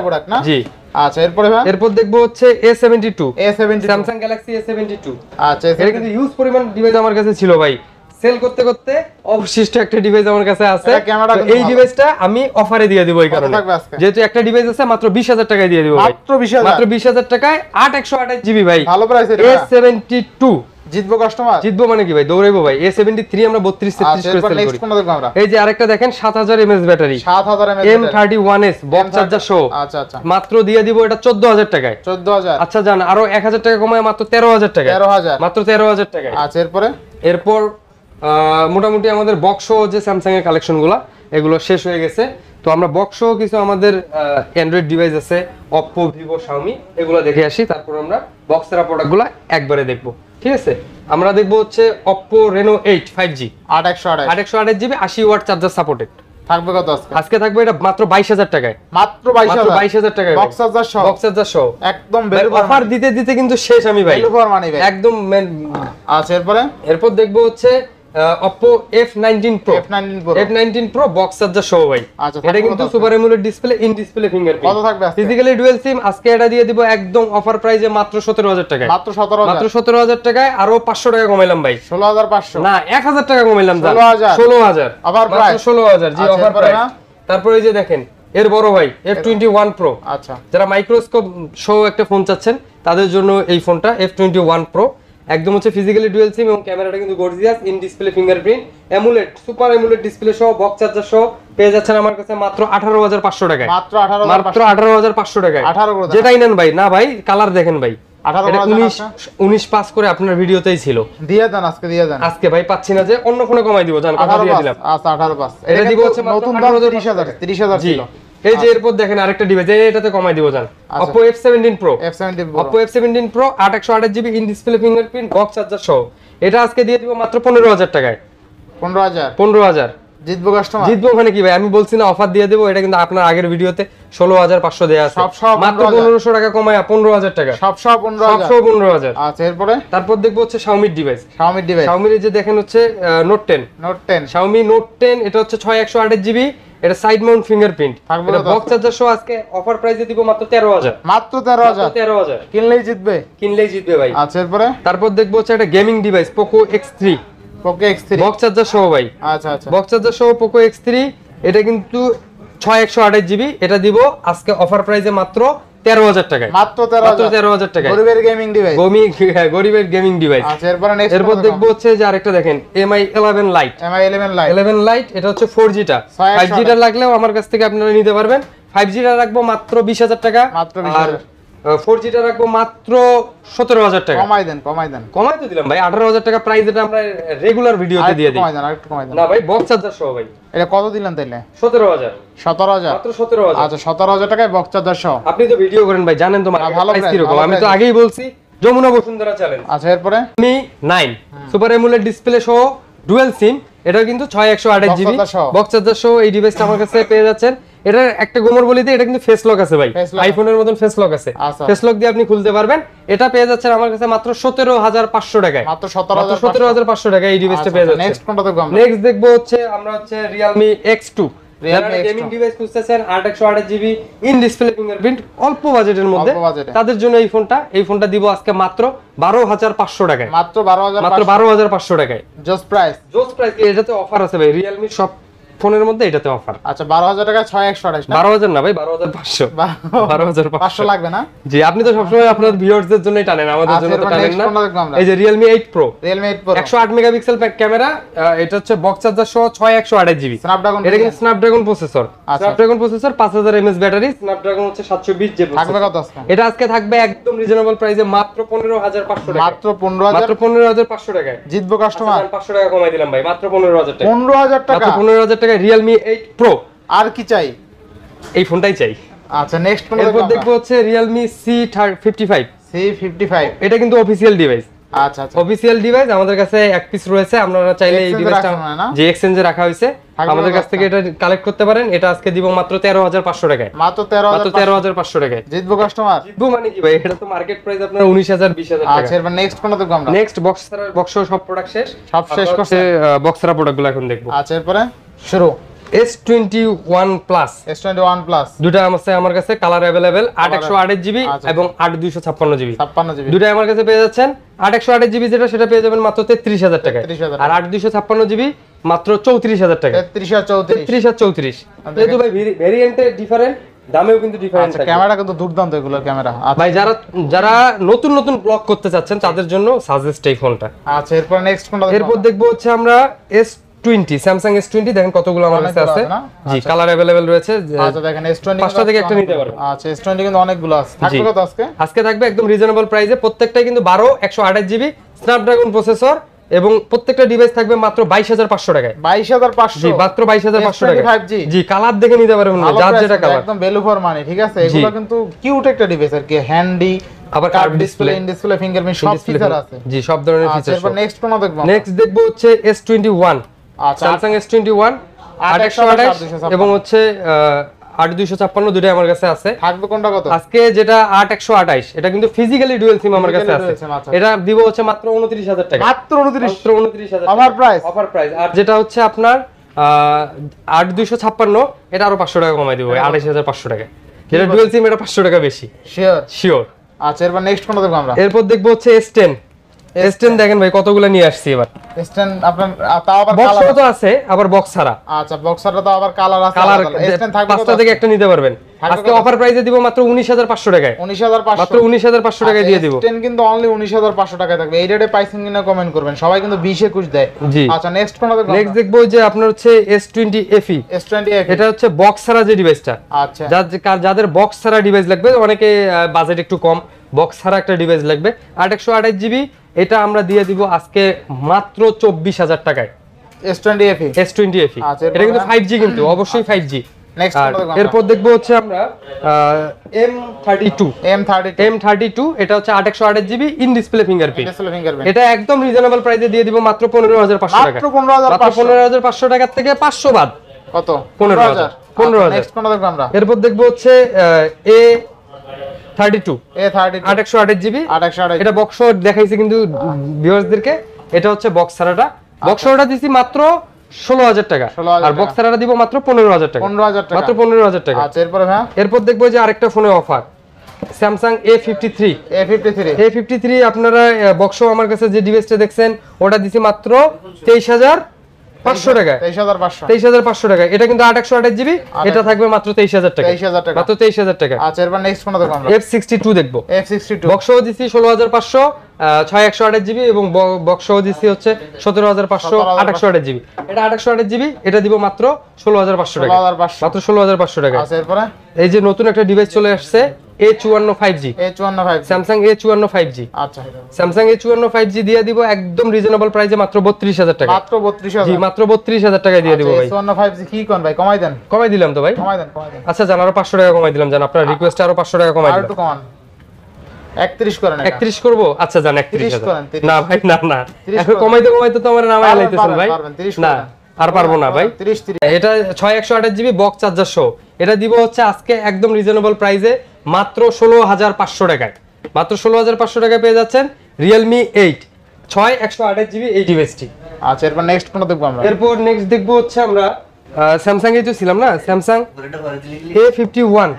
জি। আচ্ছা এরপরে ভাই? এরপর দেখব হচ্ছে A seventy two A seventy Samsung Galaxy A seventy two আচ্ছা এটা কিন্তু ইউজ পরিমাণ ডিভাইস আমার কাছে ছিল ভাই। সেল করতে করতে অবশিষ্ট একটা ডিভাইস আমার কাছে আছে। এটা এই। ডিভাইসটা আমি অফারে দিয়ে দিব এই কারণে। যেহেতু একটা ডিভাইস আছে মাত্র বিশ হাজার টাকায় দিয়ে দিব মাত্র বিশ হাজার। মাত্র বিশ হাজার টাকায় আট একশো আঠাশ জিবি ভাই। ভালো প্রাইস এ সেভেন্টি টু জিতবো কাস্টমার জিতবো মানে কি ভাই? দৌড়াইবো ভাই। এ সেভেন্টি থ্রি আমরা বত্রিশ তেত্রিশ করে সেল করি। এই যে আরেকটা দেখেন সাত হাজার এমএস ব্যাটারি সাত হাজার M thirty one S box charger আচ্ছা আচ্ছা। মাত্র দিয়ে দিব এটা চোদ্দ হাজার টাকায়। চোদ্দ হাজার। আচ্ছা জান আরও এক হাজার টাকা কমায় মাত্র তেরো হাজার টাকা তেরো হাজার। মাত্র তেরো হাজার টাকায়। আচ্ছা এরপরে? এরপর আহ, মোটামুটি আমাদের বক্স যে স্যামসাং এর কালেকশনগুলো এগুলো শেষ হয়ে গেছে। তো আমরা বক্স কিছু আমাদের অ্যান্ড্রয়েড ডিভাইস আছে অপো ভিভো শাওমি এগুলো দেখে আসি তারপর আমরা বক্সের প্রোডাক্টগুলো একবারে দেখব। ঠিক আছে? আমরা দেখব হচ্ছে Oppo Reno eight five G আট একশো আট। একশো আঠাশ জিবি আশি ওয়াট চার্জার সাপোর্টেড থাকবে কত আজকে? আজকে থাকবে এটা মাত্র বাইশ হাজার টাকায়। মাত্র বাইশ মাত্র হাজার বাইশ হাজার টাকায় বক্স চার্জার সহ। বক্স চার্জার সহ। একদম অফার দিতে দিতে কিন্তু শেষ আমি ভাই। ভাই। একদম আচ্ছা এরপরে? এরপর দেখব হচ্ছে F nineteen pro F19 Pro। F nineteen pro box charger সহ ভাই। আচ্ছা, এটা থাকবে কিন্তু কত? Super AMOLED display in display কত ফিঙ্গারপ্রিন্ট থাকবে আজকে? ফিজিক্যালি ডুয়েল সিম আজকে এটা দিয়ে দিব একদম অফার প্রাইসে মাত্র সতেরো হাজার টাকায়। মাত্র সতেরো মাত্র হাজার সতেরো হাজার টাকায় আরও পাঁচশো টাকা কমাইলাম ভাই। ষোলো হাজার পাঁচশো। না এক হাজার টাকা কমাইলাম 16,000 ষোলো হাজার। Offer price? ষোলো হাজার জি আচ্ছা, অফার এরপরে প্রাইস? তারপরে এই যে দেখেন এর বড় ভাই এফ টোয়েন্টি ওয়ান প্রো আচ্ছা। যারা মাইক্রোস্কোপ সহ একটা ফোন চাচ্ছেন তাদের জন্য এই ফোনটা এফ টোয়েন্টি ওয়ান প্রো একদম হচ্ছে ফিজিক্যালি ডুয়েল সিম এবং ক্যামেরাটা কিন্তু gorgeous in display fingerprint AMOLED super AMOLED display সহ বক্স চার্জার সহ পেয়ে যাচ্ছেন আমার কাছে মাত্র আঠারো হাজার পাঁচশো টাকায়। মাত্র আঠারো হাজার মাত্র আঠারো হাজার পাঁচশো টাকায়। 18 করে যেটাই নেন ভাই না ভাই কালার দেখেন ভাই। 18 এটা উনিশ পাস করে আপনার ভিডিওতেই ছিল। দিয়ে দেন আজকে দিয়ে দেন। আজকে ভাই পাচ্ছি না যে অন্য ফোনে কমাই দিব জান কথা দিয়ে দিলাম। আচ্ছা আঠারো পাঁচ এটা দিব হচ্ছে মাত্র নতুন দাম 18,000 হাজার তিরিশ হাজার ছিল। এই যে এরপর দেখেন আরেকটা ডিভাইস এটাতে কমাই দিব জান। আচ্ছা। Oppo F17 Pro F seventy Oppo F17 Pro 8 128 GB in display fingerprint box charger সহ। এটা আজকে দিয়ে দিব মাত্র 15000 টাকায়। পনেরো হাজার? 15000 জিতবো কাস্টমার জিতবো ওখানে কি ভাই? আমি বলছি না অফার দিয়ে দেবো এটা কিন্তু আপনার আগের ভিডিওতে 16500 দেয়া আছে। সব সব মাত্র 15,000 1500 টাকা কমায় 15000 টাকা। সব সব পনেরো হাজার। 15000 আচ্ছা এরপরে? তারপর দেখব হচ্ছে Xiaomi device Xiaomi device Xiaomi এর যে দেখেন হচ্ছে note 10 note ten Xiaomi Note 10 এটা হচ্ছে 6128 জিবি এটা সাইড মাউন্ট ফিঙ্গারপ্রিন্ট এটা বক্স চার্জার সহ আজকে অফার প্রাইসে দিব মাত্র 13000 মাত্র 13000 13000 কিনলেই জিতবে? কিনলেই জিতবে ভাই। আচ্ছা এরপরে? তারপর দেখব হচ্ছে একটা gaming device three Poco X three box charger সহ ভাই। আচ্ছা আচ্ছা। বক্স চার্জার সহ এক্স থ্রি এটা কিন্তু ছয় একশো আঠাশ জিবি এটা দিব আজকে অফার প্রাইসে মাত্র তেরো হাজার টাকায়। মাত্র তেরো হাজার। টাকায়। গরিবের গেমিং ডিভাইস গমি হ্যাঁ, গরিবের গেমিং ডিভাইস আচ্ছা এরপরে এরপর দেখব হচ্ছে যে আরেকটা দেখেন Mi eleven lite Mi eleven lite eleven lite এটা হচ্ছে ফোর জিটা ফাইভ জিটা লাগলেও আমার কাছ থেকে আপনারা নিতে পারবেন। ফাইভ জিটা রাখব মাত্র বিশ হাজার টাকা। মাত্র আর ফোর জিটা রাখব মাত্র সতেরো হাজার টাকা। কমাই দেন কমাই দেন। কমাই তো দিলাম ভাই আঠারো হাজার টাকা প্রাইস এটা আমরা রেগুলার ভিডিওতে দিয়ে দিই। কমাই দেন আরেকটু কমাই দেন। না ভাই বক্স চার্জার সহ ভাই। এটা কত দিলেন তাইলে? সতেরো হাজার। সতেরো হাজার? মাত্র সতেরো হাজার। আচ্ছা সতেরো হাজার টাকায় বক্স চার্জার সহ। আপনি তো ভিডিও করেন ভাই জানেন তো ভালো কীরকম। আমি তো আগেই বলছি যমুনা বসুন্ধরা আচ্ছা এরপরে? আমি নাইন সুপার এমুলেট ডিসপ্লে সহ ডুয়েল সিম এটা কিন্তু ছয় একশো আঠাশ Box জিবি। বক্স চার্জার সহ এই ডিভাইসটা আমার কাছে পেয়ে যাচ্ছেন। এটার একটা গোমর বলিতে এটা কিন্তু ফেস লক আছে ভাই। আইফোনের মতন ফেস লক আছে। আচ্ছা। ফেস লক দিয়ে আপনি খুলতে পারবেন। এটা পেয়ে যাচ্ছেন আমার কাছে মাত্র সতেরো হাজার পাঁচশো টাকায়। মাত্র সতেরো হাজার পাঁচশো। টাকায় এই ডিভাইসটা পেয়ে যাচ্ছেন। নেক্সট কোনটা দেখব নেক্সট দেখব হচ্ছে আমরা হচ্ছে Realme X two Realme X2 gaming device খুঁজতেছেন আট একশো আঠাশ জিবি ইন ডিসপ্লে ফিঙ্গারপ্রিন্ট অল্প বাজেটের মধ্যে তাদের জন্য এই ফোনটা এই ফোনটা দিব আজকে মাত্র বারো হাজার পাঁচশো টাকায়। মাত্র বারো হাজার মাত্র বারো হাজার পাঁচশো টাকায়। জাস্ট প্রাইস জোস প্রাইস এটাতে অফার আছে ভাই। রিয়েলমি সব ফোনের মধ্যে এটাতে অফার আচ্ছা বারো হাজার টাকায় ছয় একশো আঠাশ না? বারো হাজার না ভাই বারো হাজার পাঁচশো। বারো হাজার পাঁচশো। লাগবে না? জি আপনি তো সবসময় আপনার ভিউয়ার্সদের জন্যই টানেন আমাদের আচ্ছা, জন্য তো টানেন না? এই যে Realme eight pro Realme eight pro একশো আট মেগাপিক্সেল ক্যামেরা এটা হচ্ছে বক্স চার্জার সহ ছয় একশো আঠাশ জিবি স্ন্যাপড্রাগন এটা কিন্তু স্ন্যাপড্রাগন প্রসেসর আচ্ছা। স্ন্যাপড্রাগন প্রসেসর পাঁচ হাজার এমএস ব্যাটারি স্ন্যাপড্রাগন হচ্ছে সাতশো বিশ যে থাকবে। কত এটা আজকে থাকবে একদম রিজনেবল প্রাইসে মাত্র পনেরো হাজার পাঁচশো টাকা মাত্র পনেরো হাজার? মাত্র পনেরো হাজার পাঁচশো টাকায়। জিতবো কাস্টমার পাঁচশো টাকা কমাই দিলাম ভাই মাত্র পনেরো হাজার টাকা। পনেরো হাজার টাকা? পনেরো হাজার টাকায় রিয়েলমি এইট প্রো আর কি চাই? এই ফোনটাই চাই। আচ্ছা নেক্সট কোনটা এরপর দেখব হচ্ছে Realme C fifty five C fifty five এটা কিন্তু অফিসিয়াল ডিভাইস আচ্ছা আচ্ছা। অফিসিয়াল ডিভাইস আমাদের কাছে এক পিস রয়েছে আপনারা চাইলে এই ডিভাইসটা? যে এক্সচেঞ্জে রাখা হয়েছে আমাদের কাছ থেকে এটা কালেক্ট করতে পারেন এটা আজকে দিব মাত্র তেরো হাজার পাঁচশো টাকায়। মাত্র তেরো মাত্র হাজার তেরো হাজার পাঁচশো টাকায়। জিতবো কাস্টমার জিতবো মানে কি ভাই? এটা তো মার্কেট প্রাইস আপনার উনিশ হাজার বিশ হাজার টাকা। আচ্ছা এরপর নেক্সট কোনটা দেখব আমরা। নেক্সট বক্স বক্স সব প্রোডাক্ট শেষ। সব শেষ করছে? বক্সরা প্রোডাক্টগুলো এখন দেখব। আচ্ছা এরপরে? শুরু। এস টোয়েন্টি ওয়ান প্লাস দুটা আছে আমার কাছে কালার জিবি আচ্ছা। এবং আট দুইশো ছাপ্পান্ন জিবি ছাপ্পান্ন জিবি দুটাই আমার কাছে পেয়ে যাচ্ছেন। আট একশো আঠাশ জিবি যেটা সেটা পেয়ে যাবেন মাত্র তেত্রিশ হাজার টাকায়। আর আট দুইশো ছাপ্পান্ন জিবি মাত্র চৌত্রিশ হাজার টাকা তেত্রিশ আর চৌত্রিশ। যেহেতু ভাই ভেরিয়েন্টে ডিফারেন্ট দামেও কিন্তু ডিফারেন্ট আচ্ছা ক্যামেরা কিন্তু দুর্দান্ত এগুলোর ক্যামেরা ভাই যারা যারা নতুন নতুন ব্লগ করতে চাচ্ছেন তাদের জন্য সাজেস্ট এই ফোনটা আচ্ছা এরপর নেক্সট দেখব এরপর দেখব হচ্ছে আমরা S twenty Samsung S twenty দেখেন কতগুলো আমার কাছে আছে। জি কালার অ্যাভেলেবেল রয়েছে আচ্ছা দেখেন এস টোয়েন্টি পাঁচটা থেকে একটা নিতে পারবেন। আচ্ছা এস টোয়েন্টি কিন্তু অনেকগুলো আছে। থাকবে। কত আজকে? আজকে থাকবে একদম রিজনেবল প্রাইসে প্রত্যেকটাই কিন্তু বারো একশো আঠাশ জিবি স্ন্যাপড্রাগন প্রসেসর এবং প্রত্যেকটা ডিভাইস থাকবে মাত্র বাইশ হাজার পাঁচশো টাকায়। বাইশ হাজার পাঁচশো? জি মাত্র বাইশ হাজার পাঁচশো টাকা 5G জি কালার দেখে নিতে পারবেন যার যেটা কালার একদম ভ্যালু ফর মানি ঠিক আছে? এগুলো কিন্তু কিউট একটা ডিভাইস আর কি হ্যান্ডি আবার curve display. In display fingerprint সব ফিচার আছে। জি সব ধরনের আচ্ছা ফিচার এরপর নেক্সট কোন দেখব নেক্সট দেখব হচ্ছে এস টোয়েন্টি ওয়ান আচ্ছা স্যামসাং এস টোয়েন্টি ওয়ান আট একশো আঠাশ এবং হচ্ছে আট দুইশো ছাপ্পান্ন দুটাই আমার কাছে আছে। থাকবে কোনটা কত? আজকে যেটা আট একশো আঠাইশ এটা কিন্তু ফিজিক্যালি ডুয়েল সিম আমার কাছে আছে dual SIM। এটা দিব হচ্ছে মাত্র উনত্রিশ হাজার টাকা। মাত্র উনত্রিশ? উনত্রিশ হাজার Offer price? অফার প্রাইস আর যেটা হচ্ছে আপনার আট দুইশো ছাপ্পান্ন এটা আরও পাঁচশো টাকা কমাই দিব আড়াইশ হাজার পাঁচশো টাকা। যেটা ডুয়েল সিম এটা পাঁচশো টাকা বেশি। শিওর শিওর আচ্ছা এরপর নেক্সট কোনটা দেখব আমরা? এরপর দেখব হচ্ছে এস টেন টেন দেখেন ভাই কতগুলো নিয়ে আসছি এবার। স্ট্যান্ড আপনার তাও আবার বক্স তো আছে আবার বক্স ছাড়া। আচ্ছা বক্সারটা তো আবার কালার আছে কালার স্ট্যান্ড থাকবে পাঁচটা থেকে একটা নিতে পারবেন। আজকে অফার প্রাইসে দিব মাত্র উনিশ হাজার পাঁচশো টাকায়। উনিশ হাজার মাত্র পাঁচশো উনিশ হাজার পাঁচশো টাকায় দিয়ে দিব। টেন কিন্তু অনলি উনিশ হাজার পাঁচশো টাকা থাকবে। এই রেটে পাইছেন কিনা কমেন্ট করবেন। সবাই কিন্তু বিশ একুশ দেয়। জি। আচ্ছা নেক্সট কোনটা দেখব নেক্সট দেখব যে আপনার হচ্ছে S twenty FE S twenty এটা হচ্ছে বক্স ছাড়া যে ডিভাইসটা আচ্ছা। যাদের বক্স ছাড়া ডিভাইস লাগবে অনেকে বাজেট একটু কম। বক্স ছাড়া একটা ডিভাইস লাগবে। আট একশো আঠাশ জিবি এটা আমরা দিয়ে দিব আজকে মাত্র চব্বিশ হাজার টাকায়। S twenty FE S twenty FE আচ্ছা, এটা কিন্তু ফাইভ জি কিন্তু অবশ্যই ফাইভ জি এরপর দেখব হচ্ছে আমরা M thirty two M thirty two এটা হচ্ছে আট একশো আঠাশ জিবি ইন ডিসপ্লে ফিঙ্গারপ্রিন্ট এটা একদম রিজনেবল প্রাইসে দিয়ে দিব মাত্র পনেরো হাজার পাঁচশো টাকা। মাত্র পনেরো হাজার পাঁচশো টাকার থেকে পাঁচশো বাদ। কত? পনেরো হাজার। পনেরো হাজার। আমরা? এরপর দেখব হচ্ছে A thirty two A thirty আট একশো আঠাশ জিবি। আট একশো আঠাশ এটা বক্স দেখাইছে কিন্তু ভিউয়ার্সদেরকে এটা হচ্ছে বক্স ছাড়াটা। বক্স ছাড়াটা দিছি মাত্র ষোলো হাজার টাকা। 16,000 আর বক্স ছাড়াটা দিব মাত্র পনেরো হাজার টাকা। পনেরো হাজার টাকা। মাত্র পনেরো হাজার টাকা। আচ্ছা এরপরে হ্যাঁ এরপর দেখব যে আরেকটা ফোনে offer Samsung A fifty three A fifty three A fifty three আপনারা বক্স আমার কাছে যে ডিভাইসটা দেখছেন ওটা দিছি মাত্র তেইশ হাজার পাঁচশো টাকা তেইশ হাজার পাঁচশো। তেইশ হাজার পাঁচশো টাকা এটা কিন্তু আট একশো আঠাশ জিবি? এটা থাকবে মাত্র তেইশ হাজার টাকা টাকা। মাত্র তেইশ হাজার টাকা আচ্ছা নেক্সট দেখব এফ সিক্সটি টু দেখব। এফ সিক্সটি টু বক্সও দিছি ষোলো হাজার পাঁচশো ছয় একশো আঠাশ জিবি এবং বক্সও দিছি হচ্ছে সতেরো হাজার পাঁচশো 17,500 আঠাশশো আঠাশ জিবি। এটা আঠাশশো আঠাশ জিবি এটা দিব মাত্র ষোলো হাজার পাঁচশো টাকা মাত্র ষোলো হাজার পাঁচশো টাকা আচ্ছা এই যে নতুন একটা ডিভাইস চলে আসছে জি এ চুয়ান্ন ফাইভ স্যামসাং এ চুয়ান্ন ফাইভ জি আচ্ছা। স্যামসাং এ চুয়ান্ন ফাইভ জি দিয়ে দিব একদম রিজনেবল প্রাইসে মাত্র বত্রিশ হাজার টাকা। মাত্র বত্রিশ জি মাত্র বত্রিশ হাজার টাকায় দিয়ে দিব ভাই। চুয়ান্ন ফাইভ জি কি কোন ভাই? কমাই দেন। কমাই দিলাম তো ভাই। কমাই দেন কমাই দেন। আচ্ছা জান আরও পাঁচশো টাকা কমাই দিলাম জান আপনার রিকোয়েস্ট আরও পাঁচশো টাকা কমাই দিলাম। কমান। একত্রিশ করেন করব? আচ্ছা জান একত্রিশ 30 করেন, 30 না ভাই না না। এখন কমাইতে কমাইতে তো আমার নামায় লাইতেছেন ভাই। না আর পারব না ভাই। এটা ছয় একশো আঠাশ জিবি বক্স চার্জার সহ এটা দিব হচ্ছে আজকে একদম রিজনেবল প্রাইসে মাত্র ষোলো হাজার পাঁচশো টাকায়। মাত্র ষোলো হাজার পাঁচশো টাকায় পেয়ে যাচ্ছেন রিয়েলমি এইট ছয় একশো আঠাশ জিবি এই ডিভাইসটি আচ্ছা এরপর নেক্সট কোনটা দেখব আমরা? এরপর নেক্সট দেখব হচ্ছে আমরা স্যামসাং এ তো ছিলাম না? Samsung A fifty one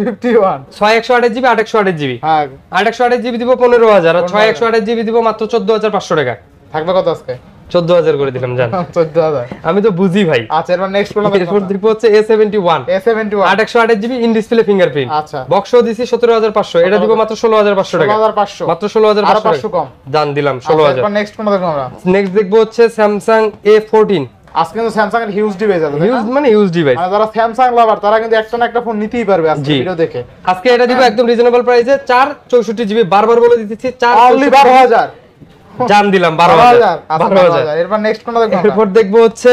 fifty one ছয় একশো আঠাশ জিবি আট একশো আঠাশ জিবি হ্যাঁ। আট একশো আঠাশ জিবি দিব পনেরো হাজার আর ছয় একশো আঠাশ জিবি দিব মাত্র চোদ্দ হাজার পাঁচশো টাকা থাকবে কত আজকে? চোদ্দ হাজার করে দিলাম জান। <laughs> চোদ্দ হাজার। আমি তো বুঝি ভাই। আচ্ছা এরপর নেক্সট দেখব এরপর দেখব হচ্ছে A seventy one A seventy one আট একশো আঠাশ জিবি ইন ডিসপ্লে ফিঙ্গারপ্রিন্ট আচ্ছা। বক্সও দিছি সতেরো হাজার পাঁচশো। এটা দিব মাত্র ষোলো হাজার পাঁচশো ষোলো টাকা হাজার পাঁচশো। মাত্র ষোলো হাজার পাঁচশো কম। দান দিলাম ষোলো আচ্ছা, হাজার নেক্সট কোনটা দেখব আমরা। নেক্সট দেখব হচ্ছে স্যামসাং এ ফোরটিন আজকে কিন্তু স্যামসাং এর হিউজ ডিভাইস আছে? ইউজ মানে ইউজ ডিভাইস মানে যারা স্যামসাং লাভার তারা কিন্তু একটা না একটা ফোন নিতেই পারবে আজকে। ভিডিও দেখে। আজকে এটা দিব একদম রিজনেবল প্রাইসে চার চৌষট্টি জিবি বারবার বলে দিতেছি চার অনলি বারো হাজার। জান দিলাম বারো বারো হাজার হাজার। আচ্ছা, এরপর নেক্সট কোনটা দেখব এরপর দেখব হচ্ছে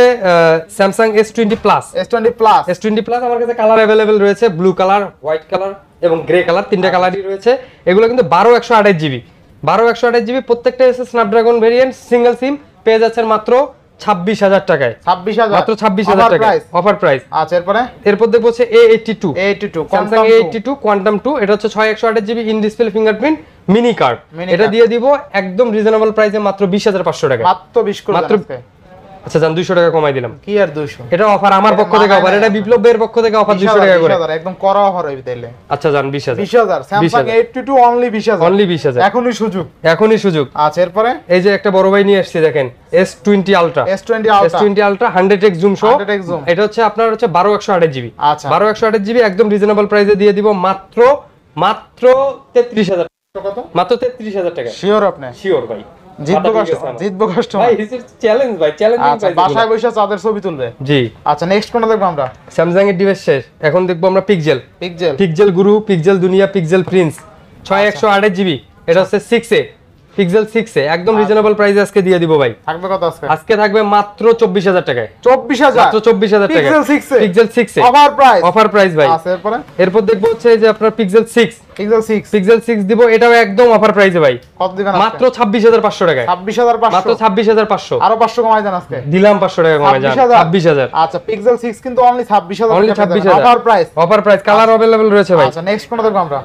plus S twenty plus S twenty plus আমার কাছে কালার অ্যাভেলেবেল রয়েছে ব্লু কালার হোয়াইট কালার এবং গ্রে কালার তিনটা কালারই রয়েছে। এগুলো কিন্তু বারো একশো আঠাশ জিবি বারো একশো আঠাশ জিবি প্রত্যেকটা এসে স্ন্যাপড্রাগন ভেরিয়েন্ট সিঙ্গেল সিম পেয়ে যাচ্ছেন মাত্র ছাব্বিশ হাজার টাকায়। ছাব্বিশ হাজার। মাত্র ছাব্বিশ হাজার টাকা অফার প্রাইস আচ্ছা এরপরে? এরপর দেখব হচ্ছে A eighty two eighty two Samsung A eighty two quantum two এটা হচ্ছে ছয় একশো আঠাশ GB in display fingerprint mini card এটা দিয়ে দিব একদম রিজনেবল প্রাইসে মাত্র বিশ হাজার পাঁচশো টাকা। মাত্র বিশ করে মাত্র- আচ্ছা যান দুইশো টাকা কমাই দিলাম। কি আর দুইশো? এটা অফার আমার পক্ষ থেকে অফার এটা বিপ্লব ভাইয়ের পক্ষ থেকে অফার দুইশো টাকা করে। একদম করা অফার হইবে তাইলে আচ্ছা স্যামসাং 20,000 এইটটি টু অনলি বিশ হাজার। অনলি বিশ হাজার। এখনই সুযোগ। এখনই সুযোগ। আচ্ছা এরপরে? এই যে একটা বড় ভাই নিয়ে আসছি দেখেন S twenty ultra S twenty S ultra twenty ultra hundred X zoom show 100x zoom। এটা হচ্ছে আপনার হচ্ছে বারো একশো আঠাশ জিবি। আচ্ছা। বারো একশো আঠাশ জিবি একদম রিজনেবল প্রাইসে দিয়ে দিব মাত্র মাত্র তেত্রিশ হাজার। কত? মাত্র তেত্রিশ হাজার টাকা। শিওর আপনি? শিওর ভাই। জিতবো মাথা ঠিক আছে কাস্টমার জিতবো কাস্টমার ভাই চ্যালেঞ্জ ভাই চ্যালেঞ্জিং আচ্ছা বাসায় বসে চাঁদের ছবি তুলবে? জি। আচ্ছা নেক্সট কোনটা দেখব আমরা? স্যামসাং এর ডিভাইস শেষ। এখন দেখব আমরা পিকজেল পিকজেল পিকজেল গুরু পিকজেল দুনিয়া পিকজেল প্রিন্স ছয় একশো আঠাশ জিবি এটা হচ্ছে সিক্স এ পিক্সেল 6 এ একদম রিজনেবল প্রাইসে আজকে দিয়ে দিব ভাই থাকবে কত আজকে আজকে থাকবে মাত্র 24000 টাকায় চব্বিশ হাজার মাত্র 24000 টাকায় pixel six pixel 6 A offer price offer price ভাই আছে এরপরে এরপর দেখবো হচ্ছে যে আপনার পিক্সেল 6 পিক্সেল সিক্স পিক্সেল 6 দিব এটাও একদম অফার প্রাইসে ভাই কত দিবেন মাত্র 26500 টাকায় ছাব্বিশ হাজার মাত্র পাঁচশো 26500 আরো পাঁচশো কমাই দেন আজকে দিলাম 500 টাকা কমে যান 26000 26000 আচ্ছা পিক্সেল সিক্স কিন্তু অনলি ছাব্বিশ হাজার only 26000 offer price offer price colour available রয়েছে ভাই আচ্ছা নেক্সট কোনটা দেখবো আমরা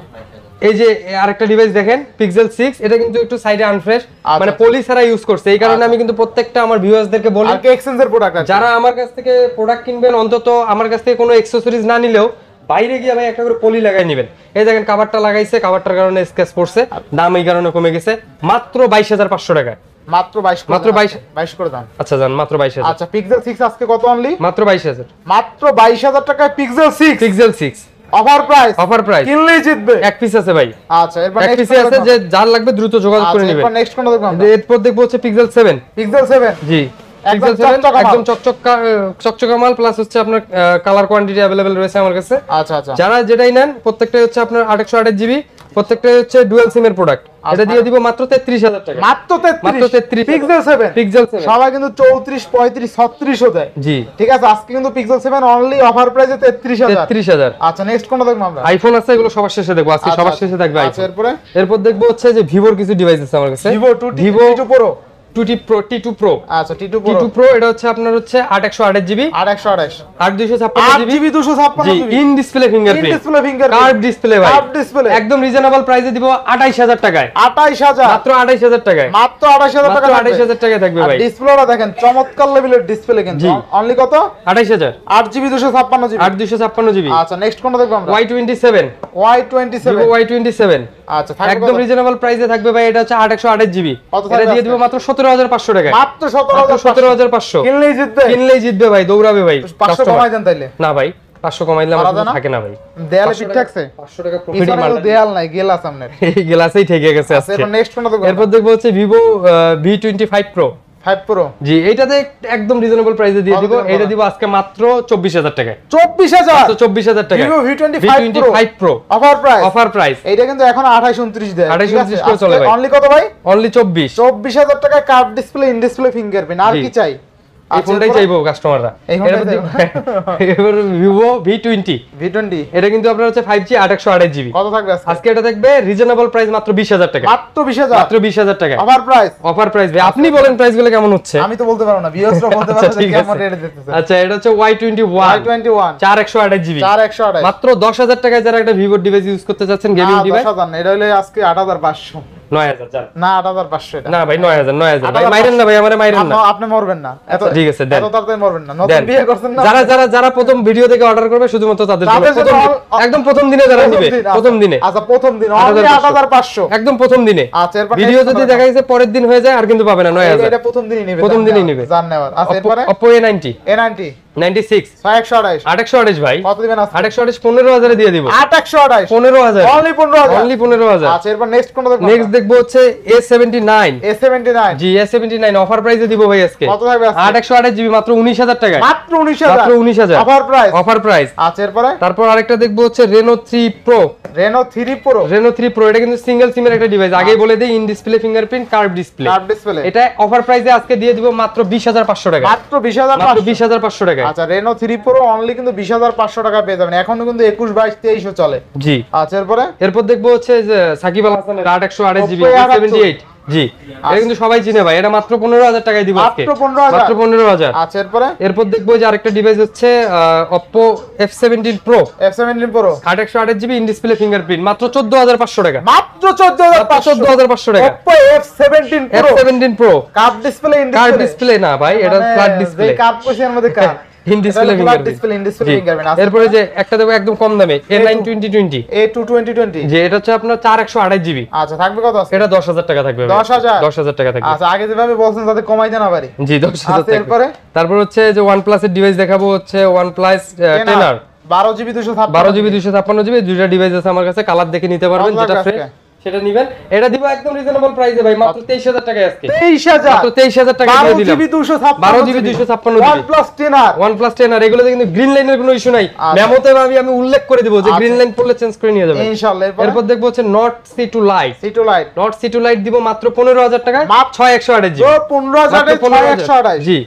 এই যে আরেকটা ডিভাইস দেখেন পিক্সেল 6 এটা কিন্তু একটু সাইডে আনফ্রেশ আচ্ছা। মানে পলি ছাড়া ইউজ করছে। এই কারণে আমি কিন্তু প্রত্যেকটা আমার ভিউয়ার্সদেরকে বলি আর এক্সচেঞ্জের প্রোডাক্ট আছে? যারা আমার কাছ থেকে প্রোডাক্ট কিনবেন অন্তত আমার কাছ থেকে কোনো অ্যাকসেসরিজ না নিলেও বাইরে গিয়ে ভাই একটা করে পলি লাগাই নেবেন। এই দেখেন কাভারটা লাগাইছে কাভারটার কারণে স্কেচ পড়ছে দাম এই কারণে কমে গেছে মাত্র বাইশ হাজার পাঁচশো টাকায়। মাত্র বাইশ মাত্র 22 বাইশ করে দাম আচ্ছা যান মাত্র বাইশ হাজার। আচ্ছা পিক্সেল সিক্স আজকে কত অনলি মাত্র বাইশ হাজার। মাত্র বাইশ হাজার টাকায় pixel six pixel six offer price offer price কিনলেই জিতবে। এক পিস আছে ভাই। আচ্ছা এরপর এক পিস আছে যে যার লাগবে দ্রুত যোগাযোগ করে নেবেন নেক্সট কোনটা দেখব আমরা? এরপর দেখব হচ্ছে পিক্সেল সেভেন পিক্সেল সেভেন জি। একদম চকচকা মাল। একদম চকচক চকচকা মাল প্লাস হচ্ছে আপনার কালার কোয়ান্টিটি অ্যাভেলেবেল রয়েছে আমার কাছে। আচ্ছা আচ্ছা। যারা যেটাই নেন প্রত্যেকটাই হচ্ছে আপনার আটশো আঠাশ জিবি প্রত্যেকটাই হচ্ছে ডুয়েল সিমের প্রোডাক্ট এটা দিয়ে দিব মাত্র তেত্রিশ হাজার টাকা। মাত্র মাত্র 33 পিক্সেল সেভেন পিক্সেল সেভেন সবাই কিন্তু চৌত্রিশ পঁয়ত্রিশ ছত্রিশও দেয়। জি। ঠিক আছে আজকে কিন্তু পিক্সেল সেভেন অনলি অফার প্রাইসে তেত্রিশ হাজার। তেত্রিশ হাজার। আচ্ছা নেক্সট কোনটা দেখব আমরা? আইফোন আছে এগুলো সবার শেষে দেখব। আজকে আচ্ছা, সবার আচ্ছা। শেষে আচ্ছা আইফোন এরপরে? এরপর দেখব হচ্ছে যে ভিভোর কিছু ডিভাইস আছে আমার কাছে। Vivo two Vivo two pro two T pro T two pro আচ্ছা T two T two pro এটা হচ্ছে আপনার হচ্ছে আট একশো আঠাশ জিবি। আর একশো আঠাশ আট দুইশো ছাপ্পান্ন আট জিবি। দুশো ছাপ্পান্ন in display fingerprint display finger curve display ভাই। কার্ভ ডিসপ্লে একদম রিজনেবল প্রাইসে দিব আঠাইশ হাজার টাকায়। আঠাইশ হাজার। মাত্র আঠাইশ হাজার টাকায়। মাত্র আঠাইশ হাজার টাকা আঠাইশ হাজার টাকায় থাকবে ভাই। ডিসপ্লেটা দেখেন চমৎকার লেভেলের ডিসপ্লে কিন্তু। অনলি কত? আঠাইশ হাজার। আট জিবি দুশো ছাপ্পান্ন জিবি। আট দুইশো ছাপ্পান্ন জিবি। আচ্ছা নেক্সট কোনটা দেখব আমরা? Y twenty seven. Y twenty seven. Y twenty seven. আচ্ছা একদম? রিজনেবল প্রাইসে থাকবে ভাই। এটা হচ্ছে আট একশো আঠাশ জিবি। এটা দিয়ে দিব মাত্র সতেরো হাজার পাঁচশো টাকায়। মাত্র সতেরো হাজার পাঁচশো। কিনলেই জিতবে। কিনলেই জিতবে ভাই দৌড়াবে ভাই পাঁচশো কমাই দেন তাইলে। না ভাই পাঁচশো কমাই দিলে আমার থাকে না ভাই। দেয়ালে 500 থাকছে পাঁচশো টাকা প্রফিট পিছনে দেয়াল নাই গেলাস আপনার এই গেলাসেই ঠেকে গেছে আচ্ছা আজকে। নেক্সট এরপর দেখব হচ্ছে Vivo V twenty five pro five pro জি এইটাতে একদম রিজনেবল প্রাইসে দিয়ে দিব। এটা দিব আজকে মাত্র চব্বিশ হাজার টাকায়। চব্বিশ হাজার? মাত্র চব্বিশ হাজার টাকা V five five pro offer price offer price এটা কিন্তু এখন আঠাইশ উনত্রিশ দেয় 28, 29 করে চলে ভাই। অনলি কত ভাই? অনলি চব্বিশ। চব্বিশ হাজার টাকায় curved display in display fingerprint আর কি চাই? এই ফোনটাই চাইব কাস্টমাররা এবার Vivo V twenty V twenty এটা কিন্তু আপনার হচ্ছে ফাইভ জি আট একশো আঠাশ জিবি কত থাকবে আজকে? আজকে এটা দেখবে রিজনেবল প্রাইস মাত্র বিশ হাজার টাকা। মাত্র বিশ হাজার? মাত্র বিশ হাজার টাকা। অফার প্রাইস অফার প্রাইস ভাই আপনি বলেন প্রাইসগুলো কেমন হচ্ছে? আমি তো বলতে পারব না ভিউয়ার্সরা <laughs> বলতে আচ্ছা পারবে কেমন আছে। রেটে দিতেছে। আচ্ছা এটা হচ্ছে Y twenty one twenty one চার একশো আঠাশ জিবি চার একশো আঠাশ মাত্র দশ হাজার টাকায় যারা একটা ভিভোর ডিভাইস ইউজ করতে চাচ্ছেন গেমিং ডিভাইস এটা হলে আজকে আট হাজার পাঁচশো। না আট হাজার পাঁচশো না ভাই নয় হাজার নয় হাজার। ভাই মাইরেন না ভাই আমার মাইরেন না। আপনি- আপনি মরবেন না। এত আচ্ছা, ঠিক আছে, দেন। তাড়াতাড়ি মরবেন না। নতুন বিয়ে করছেন না। যারা যারা যারা প্রথম ভিডিও থেকে অর্ডার করবে শুধুমাত্র তাদের জন্য। একদম প্রথম দিনে যারা প্রথম নিবে আচ্ছা। প্রথম দিনে। আচ্ছা প্রথম দিন। 8,500 অনলি আট হাজার পাঁচশো। একদম প্রথম দিনে। আচ্ছা এরপর ভিডিও যদি কোনটা? দেখা গেছে পরের দিন হয়ে যায় আর কিন্তু পাবে না এটা প্রথম দিনই নেবে প্রথম জান দিনই নেবে। জান নেওয়ার। আচ্ছা এরপরে? অপো এ নাইনটি ভাই। কত দিবেন দিয়ে দিব। অনলি অনলি আচ্ছা এরপর নেক্সট কোনটা দেখব? নেক্সট দেখব হচ্ছে জি অফার প্রাইসে দিব ভাই আজকে। কত থাকবে জিবি মাত্র টাকায়। মাত্র মাত্র অফার প্রাইস অফার প্রাইস আচ্ছা এরপরে? তারপর আরেকটা দেখব হচ্ছে Reno three pro Reno three pro Reno three pro এটা কিন্তু সিঙ্গেল সিমের একটা ডিভাইস আগেই বলে দেই in display fingerprint curve display curve display এটা অফার প্রাইসে আজকে দিয়ে দিব মাত্র বিশ হাজার পাঁচশো টাকা মাত্র বিশ হাজার মাত্র বিশ হাজার পাঁচশো টাকা আচ্ছা রেনো থ্রি প্রো অনলি কিন্তু বিশ হাজার পাঁচশো টাকা পেয়ে যাবেন। এখনও কিন্তু একুশ বাইশ তেইশও চলে। জি। আচ্ছা এরপরে? এরপর দেখব হচ্ছে যে সাকিব আল হাসানের আট একশো আঠাশ জিবি সেভেন্টি এইট জি। এটা কিন্তু সবাই চিনে ভাই এটা মাত্র পনেরো হাজার টাকায় দিব আজকে। মাত্র 15,000 মাত্র পনেরো হাজার। আচ্ছা এরপরে? এরপর দেখব যে আরেকটা ডিভাইস হচ্ছে Oppo F seventeen pro F seventeen pro আট একশো আঠাশ জিবি ইন ডিসপ্লে ফিঙ্গারপ্রিন্ট মাত্র চোদ্দ হাজার পাঁচশো টাকা। মাত্র চোদ্দ হাজার চোদ্দ হাজার পাঁচশো টাকা। Oppo F seventeen F pro seventeen pro curve display in curve display না ভাই এটা ফ্ল্যাট ডিসপ্লে কার্ভ কোশ্চেন মধ্যে curve in display display in display fingerprint এরপরে যে একটা দেবো একদম কম দামে A nine twenty twenty A two twenty twenty যে এটা হচ্ছে আপনার চার একশো আচ্ছা থাকবে কত আছে এটা দশ হাজার টাকা থাকবে 10,000 দশ হাজার? টাকা থাকবে। আচ্ছা আগে যেভাবে বলছেন তাতে কমাই দেন আবারই। জি দশ হাজার আচ্ছা, এরপরে? তারপর হচ্ছে যে এর ডিভাইস দেখাবো হচ্ছে বারো জিবি দুশো বারো জিবি দুইশো ছাপ্পান্ন জিবি দুইটা ডিভাইস আছে আমার কাছে কালার দেখে নিতে পারবেন যেটা? সেটা নিবেন। এটা দিব একদম রিজনেবল প্রাইসে ভাই মাত্র 23000 টাকায় আজকে। তেইশ হাজার? মাত্র 23000 টাকা বারো দিয়ে দিলাম। জিবি দুশো ছাপ্পান্ন 12 GB. 256 one GB. Plus ten আর OnePlus 10 আর এগুলোতে কিন্তু গ্রিন লাইনের কোনো ইস্যু নাই। আচ্ছা। মেমোতে আমি আমি উল্লেখ করে দিব যে আচ্ছা। গ্রিন লাইন পড়লে চেঞ্জ করে নিয়ে যাবেন ইনশাল্লাহ এরপরে? দেখব হচ্ছে note C two lite lite note C two lite দিব মাত্র 15000 টাকায় মাত্র- 6128 জিবি। তো পনেরো হাজার মাত্র 15,000 একশো আঠাশ জি।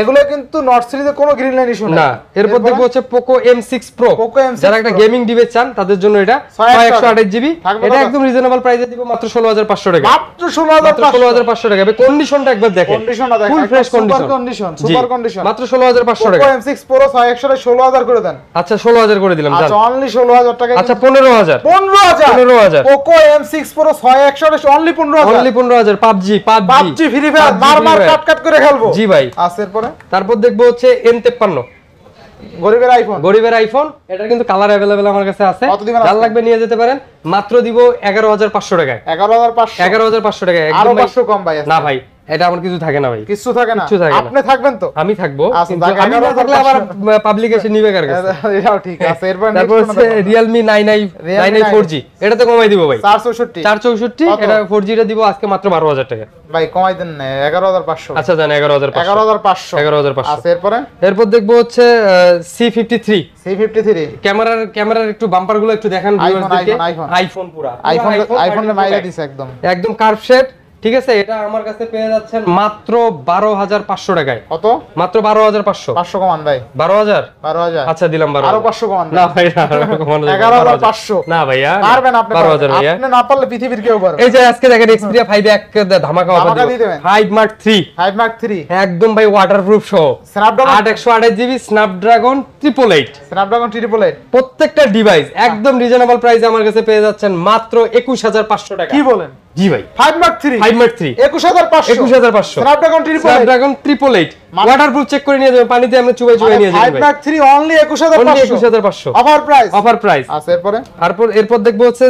এগুলো কিন্তু নর্থ সিরিজে কোনো গ্রিন লাইন ইস্যু না এরপর দেখব হচ্ছে Poco M six pro M6 যারা একটা গেমিং ডিভাইস চান তাদের জন্য এটা ছয় একশো আঠাশ জিবি এটা একদম রিজনেবল প্রাইসে দিব মাত্র ষোলো হাজার পাঁচশো টাকা। মাত্র ষোলো হাজার মাত্র ষোলো হাজার পাঁচশো টাকা। কন্ডিশনটা একবার দেখেন। কন্ডিশনটা দেখেন, full fresh condition condition, super condition। মাত্র ষোলো হাজার পাঁচশো টাকা। পোকো এম সিক্স প্রো ছয় একশো ষোলো হাজার করে দেন। আচ্ছা ষোলো হাজার করে দিলাম আচ্ছা অনলি ষোলো হাজার টাকা। আচ্ছা পনেরো হাজার। পনেরো হাজার। পনেরো হাজার। পোকো এম সিক্স প্রো ছয় একশো অনলি পনেরো হাজার। অনলি পনেরো হাজার PUBG PUBG. PUBG free fire মার মার কাট কাট করে খেলব। জি ভাই। আচ্ছা এরপরে তারপর দেখব হচ্ছে এম তেপ্পান্ন গরিবের আইফোন গরিবের আইফোন এটা কিন্তু কালার অ্যাভেলেবেল আমার কাছে আছে। যার লাগবে নিয়ে যেতে পারেন মাত্র দিব এগারো হাজার পাঁচশো টাকায়। এগারো হাজার পাঁচশো। এগারো হাজার পাঁচশো টাকায় একদম পাঁচশো কম ভাই না ভাই এটা আমার কিছু থাকে না ভাই। কিচ্ছু থাকে না? কিচ্ছু থাকে। আপনি থাকবেন তো? আমি থাকব আমি না থাকলে আবার পাবলিক এসে নিবে কার কাছে? <laughs> এটাও ঠিক আছে এরপর তারপর হচ্ছে নাইন আই ফোর জি এটা তো কমাই দিব ভাই। চার চৌষট্টি। চার চৌষট্টি কত? এটা দিব আজকে মাত্র বারো হাজার টাকা। ভাই কমাই দেন না এগারো হাজার পাঁচশো। আচ্ছা জান এগারো হাজার এগারো হাজার পাঁচশো। এগারো হাজার পাঁচশো। আচ্ছা এরপরে? এরপর দেখব হচ্ছে C fifty three C fifty three ক্যামেরার ক্যামেরার একটু বাম্পারগুলো একটু দেখান ভিউয়ারদেরকে iPhone। আইফোন পুরা। আইফোন আইফোন মাইরা দিছে দিছে একদম। একদম কার্ভ শেপ ঠিক আছে এটা আমার কাছে পেয়ে যাচ্ছেন মাত্র বারো হাজার পাঁচশো টাকায়। কত? মাত্র বারো হাজার পাঁচশো। পাঁচশো কমান ভাই। বারো হাজার? বারো হাজার। আচ্ছা দিলাম বারো আরও পাঁচশো কমান না ভাই এগারো হাজার পাঁচশো। না ভাইয়া পারবেন আপনি বারো হাজার ভাইয়া। না পারলে পৃথিবীর কেউ পারবে এই যে আজকে দেখেন এক্সপিরিয়া ফাইভ এক ধামাকা offer. Five mark three five mark three একদম ভাই ওয়াটারপ্রুফ সহ। স্ন্যাপড্রাগন আট একশো আঠাশ GB Snapdragon triple eight Snapdragon triple eight প্রত্যেকটা ডিভাইস একদম রিজনেবল প্রাইসে আমার কাছে পেয়ে যাচ্ছেন মাত্র একুশ হাজার পাঁচশো টাকা। কি বলেন? জি ভাই। Five mark three five mark three একুশ হাজার পাঁচশো। একুশ হাজার পাঁচশো। Snapdragon triple eight Snapdragon triple eight মানে- ওয়াটারপ্রুফ চেক করে নিয়ে যাবেন দিয়ে আমরা চুবাই চুবাই নিয়ে যাবেন 5 মার্ক থ্রি অনলি একুশ হাজার অনলি পাঁচশো একুশ হাজার পাঁচশো। অফার প্রাইস অফার প্রাইস আচ্ছা এরপরে? তারপর এরপর দেখব হচ্ছে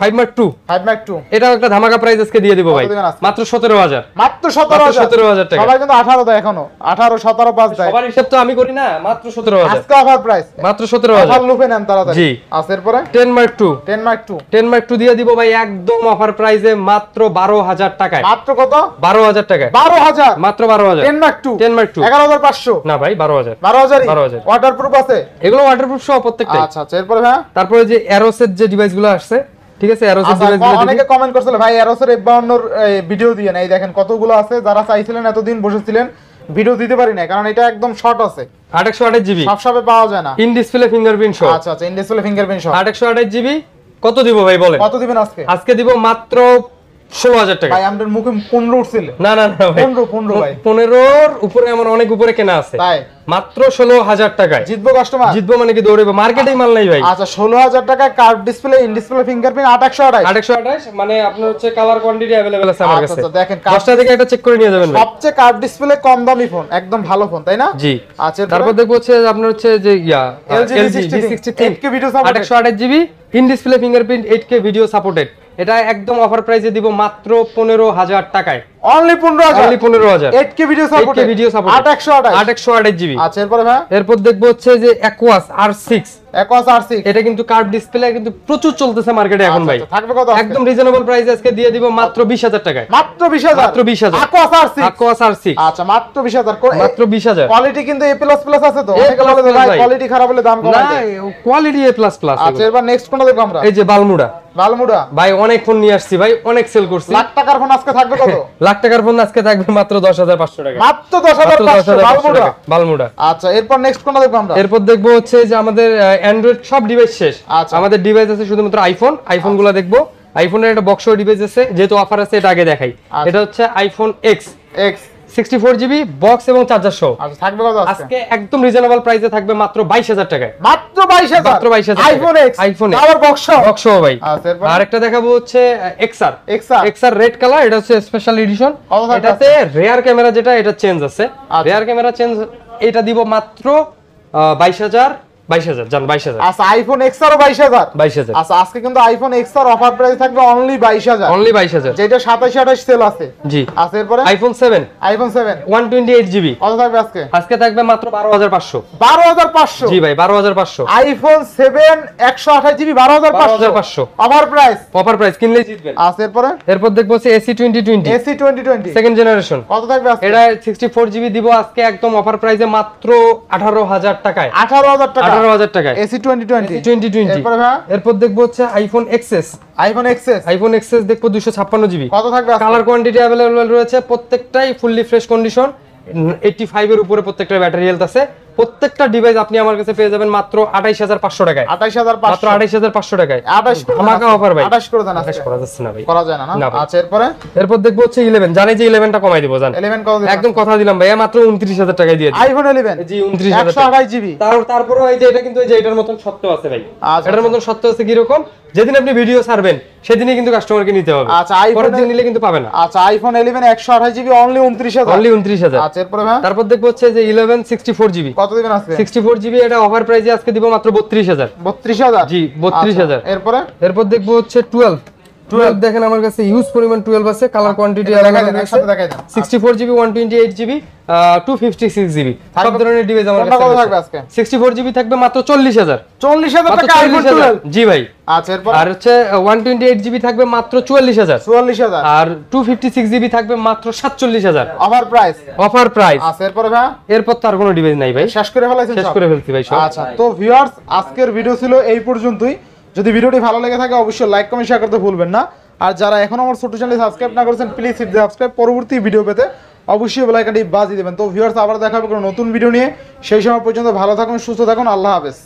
five mark two five mark two এটাও একটা ধামাকা প্রাইস আজকে দিয়ে দিব ভাই। কত দিবেন আজকে? মাত্র সতেরো হাজার। মাত্র সতেরো মাত্র হাজার। 17,000 টাকা। সবাই কিন্তু আঠারো দেয় এখনও। আঠারো সতেরো পাঁচ দেয়। সবার হিসাব তো আমি করি না মাত্র সতেরো হাজার। আজকে অফার প্রাইস মাত্র সতেরো হাজার। অফার লুপে নেন তাড়াতাড়ি। জি। আচ্ছা এরপরে? টেন মার্ক দিয়ে দিব ভাই একদম অফার প্রাইসে মাত্র বারো হাজার টাকায়। মাত্র কত? বারো হাজার টাকায়। বারো হাজার। মাত্র বারো হাজার। Ten mark two 10 Mark II এগারো হাজার পাঁচশো। না ভাই বারো হাজার। বারো হাজারই। 12,000 ওয়াটার প্রুফ আছে? এগুলো ওয়াটারপ্রুফ সহ প্রত্যেকটাই। আচ্ছা আচ্ছা এরপরে ভাই? তারপরে যে অ্যারোসের যে ডিভাইসগুলো আসছে ঠিক আছে আচ্ছা, অনেকে কমেন্ট করছিল ভাই এরোসের ভিডিও দিয়ে নাই দেখেন কতগুলো আছে যারা চাইছিলেন এতদিন বসেছিলেন ভিডিও দিতে পারি না কারণ এটা একদম শর্ট আছে। আট একশো আঠাশ জিবি সব সবে পাওয়া যায় না। ইন ডিসপ্লে ফিঙ্গারপ্রিন্ট সহ আচ্ছা আচ্ছা ফিঙ্গারপ্রিন্ট জিবি কত দিব ভাই বলেন? কত দিবেন আজকে? আজকে দিব মাত্র ষোলো হাজার টাকা। ভাই আমাদের মুখে পনেরো উঠছিল। না না না ভাই। পনেরো পনেরো ভাই। পনেরোর উপরে আমার অনেক উপরে কেনা আছে। তাই। মাত্র ষোলো হাজার টাকায়। জিতবো কাস্টমার জিতবো মানে কি দৌড়বে? মার্কেটেই মাল নাই ভাই। আচ্ছা ষোলো হাজার টাকা curve display in display fingerprint আট একশো আঠাশ। আট একশো আঠাশ মানে আপনার হচ্ছে কালার কোয়ান্টিটি অ্যাভেলেবেল আছে আমার আচ্ছা কাছে। আচ্ছা দেখেন কার্ভ দশটা থেকে একটা চেক করে নিয়ে যাবেন সবচেয়ে কার্ভ ডিসপ্লে কম দামি ফোন একদম ভালো ফোন তাই না? জি। আচ্ছা তারপর দেখব হচ্ছে আপনার হচ্ছে যে ইয়া LG V63 8K video আঠাশ GB in display fingerprint eight K video supported এটা একদম অফার প্রাইসে দিব মাত্র পনেরো হাজার টাকায়। অনলি পনেরো হাজার। অনলি পনেরো হাজার। Eight K video support 8K video support। আট একশো আঠাশ। আট একশো আঠাশ জিবি আচ্ছা এরপরে ভাই? এরপর দেখব হচ্ছে যে অ্যাকোয়াস এটা কিন্তু কার্ভ ডিসপ্লে কিন্তু প্রচুর চলতেছে মার্কেটে এখন ভাই। থাকবে কত? একদম রিজনেবল প্রাইস আজকে দিয়ে দিব মাত্র বিশ হাজার টাকায়। মাত্র বিশ হাজার? মাত্র 20,000 X R six Aquos R six আচ্ছা মাত্র বিশ হাজার। মাত্র বিশ হাজার। কোয়ালিটি কিন্তু এ প্লাস প্লাস আছে তো। অনেকে বলে ভাই। কোয়ালিটি খারাপ হলে দাম না কমাই। কোয়ালিটি এ প্লাস প্লাস আচ্ছা এবার নেক্সট কোনটা দেখব আমরা? এই যে বালমুড়া। বালমুড়া। ভাই অনেক ফোন নিয়ে আসছি ভাই। অনেক সেল করছি। লাখ টাকার ফোন আজকে থাকবে কত? <laughs> লাখ টাকার ফোন আজকে থাকবে মাত্র দশ হাজার পাঁচশো টাকা। মাত্র দশ হাজার বালমুড়া? বালমুড়া। আচ্ছা এরপর নেক্সট কোনটা দেখব আমরা? এরপর দেখব হচ্ছে যে আমাদের অ্যান্ড্রয়েড সব ডিভাইস শেষ। আচ্ছা। আমাদের ডিভাইস আছে শুধুমাত্র আইফোন আইফোনগুলো দেখব। আইফোনের একটা বক্স ডিভাইস আছে যেহেতু অফার আছে এটা আগে দেখাই। আচ্ছা। এটা হচ্ছে iPhone X X sixty four GB box এবং চার্জার সহ। আচ্ছা থাকবে আজকে? একদম রিজনেবল প্রাইসে থাকবে মাত্র বাইশ হাজার টাকায়। মাত্র বাইশ হাজার? মাত্র 22,000 টাকা। IPhone X। আবার বক্স বক্স সহ? ভাই। আচ্ছা এরপর? আর একটা দেখাবো হচ্ছে XR XR XR red colour এটা হচ্ছে স্পেশাল এডিশন এটাতে রেয়ার ক্যামেরা যেটা এটা চেঞ্জ আছে। রেয়ার ক্যামেরা চেঞ্জ এটা দিব মাত্র বাইশ হাজার জান আচ্ছা আইফোন আচ্ছা আজকে কিন্তু আইফোন অফার প্রাইস থাকবে অনলি অনলি যেটা সেল আছে। জি। আচ্ছা এরপরে? IPhone iPhone GB. কত থাকবে আজকে? আজকে থাকবে মাত্র জি ভাই iPhone offer price offer price জিতবেন। আচ্ছা এরপরে? এরপর দেখব সেকেন্ড জেনারেশন কত থাকবে আজকে? এটা সিক্সটি ফোর জিবি দিব আজকে একদম অফার প্রাইসে মাত্র আঠারো হাজার টাকায়। আঠারো হাজার টাকা টাকায়। এসি ভাই? এরপর দেখব হচ্ছে আইফোন আইফোন আইফোন দেখব জিবি। কত থাকবে কালার কোয়ান্টিটি রয়েছে প্রত্যেকটাই fully fresh condition eighty five এর উপরে প্রত্যেকটা ব্যাটারি হেলথ আছে। প্রত্যেকটা ডিভাইস আপনি আমার কাছে পেয়ে যাবেন মাত্র আঠাইশ হাজার পাঁচশো টাকায়। আঠাইশ হাজার মাত্র আঠাইশ হাজার পাঁচশো টাকায়। আঠাশ ধামাকা offer ভাই। আঠাশ করে দেন আঠাশ। করা যাচ্ছে না ভাই। করা যায় না না? আচ্ছা এরপরে? এরপর দেখব হচ্ছে ইলেভেন জানি যে ইলেভেনটা কমাই দিব জান। ইলেভেন কত দিবেন? একদম কথা দিলাম ভাই মাত্র উনত্রিশ হাজার টাকায় দিয়ে দিই আইফোন ইলেভেন জি উনত্রিশ হাজার একশো টাকা। জিবি তার তারপরে এই যে এটা কিন্তু এই যে এটার মতন সত্য আছে ভাই। আচ্ছা, এটার মতন সত্য আছে কীরকম? যেদিন আপনি ভিডিও ছাড়বেন সেদিনই কিন্তু কাস্টমারকে নিতে হবে। আচ্ছা, আইফোন দিন নিলে কিন্তু পাবেন না। আচ্ছা আইফোন ইলেভেন একশো আঠাশ জিবি অনলি উনত্রিশ হাজার। অনলি উনত্রিশ হাজার। আচ্ছা এরপরে ভাই? তারপর দেখব হচ্ছে যে ইলেভেন সিক্সটি ফোর জিবি কত দিবেন আজকে সিক্সটি ফোর জিবি এটা অফার প্রাইসে আজকে দিব মাত্র বত্রিশ হাজার। বত্রিশ হাজার? জি, 32,000 এরপর এরপরে? এরপর দেখব হচ্ছে টুয়েলভ টুয়েলভ দেখেন আমার কাছে ইউজ পরিমাণ টুয়েলভ আছে colour quantity. Sixty four GB one twenty eight GB two fifty six GB সব ধরনের ডিভাইস আমার কত থাকবে আজকে? সিক্সটি ফোর জিবি থাকবে মাত্র চল্লিশ হাজার। চল্লিশ হাজার টাকা জি ভাই। আচ্ছা এরপর? আর হচ্ছে ওয়ান টোয়েন্টি এইট জিবি থাকবে মাত্র চুয়াল্লিশ হাজার। চুয়াল্লিশ হাজার। আর টু ফিফটি সিক্স জিবি থাকবে মাত্র সাতচল্লিশ হাজার। অফার প্রাইস অফার প্রাইস আচ্ছা এরপরে ভাই? এরপর তো আর কোনো ডিভাইস নাই ভাই। শেষ করে ফেলাইছেন শেষ করে ফেলছি ভাই সব। আচ্ছা তো ভিউয়ার্স আজকের ভিডিও ছিল এই পর্যন্তই। যদি ভিডিওটি ভালো লেগে থাকে, অবশ্যই লাইক কমেন্ট শেয়ার করতে ভুলবেন না। আর যারা এখন আমার ছোট চ্যানেল সাবস্ক্রাইব না করেছেন প্লিজ হিট সাবস্ক্রাইব পরবর্তী ভিডিও পেতে অবশ্যই বেল আইকনটি বাজিয়ে দেবেন। তো ভিউয়ার্স আবার দেখা হবে কোনো নতুন ভিডিও নিয়ে। সেই সময় পর্যন্ত ভালো থাকুন, সুস্থ থাকুন। আল্লাহ হাফেজ।